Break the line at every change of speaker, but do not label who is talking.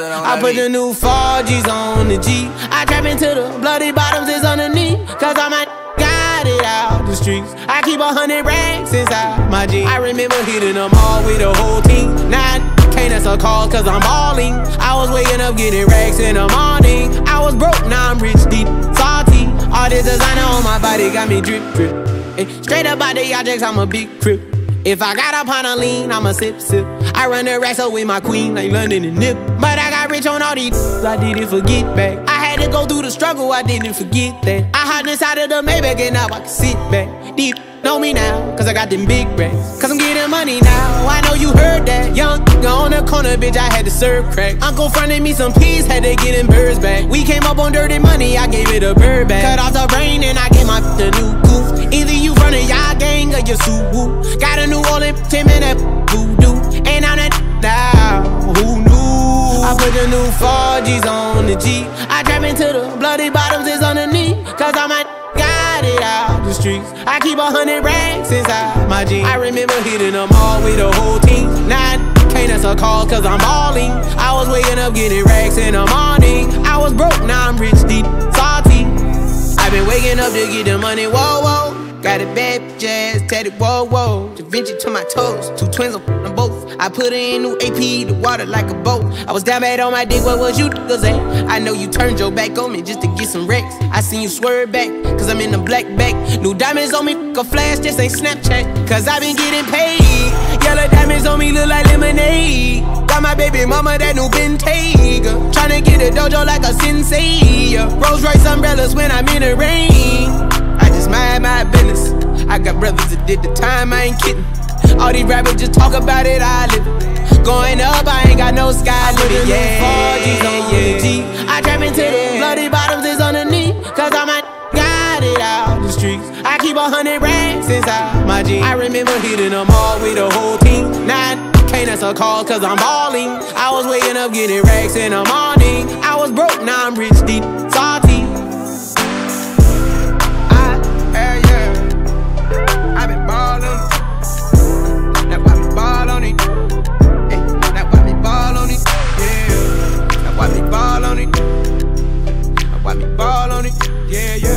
I put the new Forgis on the Jeep. I trap into the bloody bottoms is underneath. Cause I'm a got it out the streets. I keep a hundred racks inside my jeans. I remember hitting them all with the whole team. Now can't answer calls cause I'm balling. I was waking up getting racks in the morning. I was broke, now I'm rich, deep, salty. All this designer on my body got me drip, drip. Straight up out the objects, I'm a big crip. If I got up on a lean, I'ma sip, sip. I run the racks up with my queen, like London and Nip. But I got rich on all these, I didn't forget back. I had to go through the struggle, I didn't forget that. I hopped inside of the Maybach and now I can sit back. Deep, know me now, cause I got them big racks. Cause I'm getting money now, I know you heard that. Young on the corner, bitch, I had to serve crack. Uncle fronted me some peas, had to get them birds back. We came up on dirty money, I gave it a bird back. Cut off the brain and I gave my the new goof. Either you running y'all gang or you Suwu. A New Orleans Tim and that voodoo. And I'm that now, who knew? I put the new Forgis on the Jeep. I trap into the bloody bottoms is underneath. Cause I'm a got it out the streets. I keep a hundred racks inside my jeans. I remember hitting them all with the whole team. Now can't answer calls cause I'm balling. I was waking up getting racks in the morning. I was broke, now I'm rich, deep, salty. I've been waking up to get the money, whoa, whoa. Got a bad jazz, tatted, whoa, whoa. Da Vinci to my toes, two twins on them both. I put in new AP, the water like a boat. I was down bad on my dick, what was you niggas at? I know you turned your back on me just to get some wrecks. I seen you swerve back, cause I'm in the black back. New diamonds on me, a flash, this ain't Snapchat. Cause I been getting paid. Yellow diamonds on me look like lemonade. Got my baby mama that new Bentayga. Tryna get a dojo like a sensei. Rolls Royce umbrellas when I'm in the rain. I got brothers that did the time, I ain't kidding. All these rappers just talk about it, I live it. Going up, I ain't got no sky limit. Yeah, yeah, yeah. I trap into the bloody bottoms is underneath. Cause I'm a got it out the streets. I keep a hundred racks inside my jeans. I remember hitting them all with the whole team. Now can't answer calls cause I'm balling. I was waking up getting racks in the morning. I was broke, now I'm rich deep. Yeah, yeah.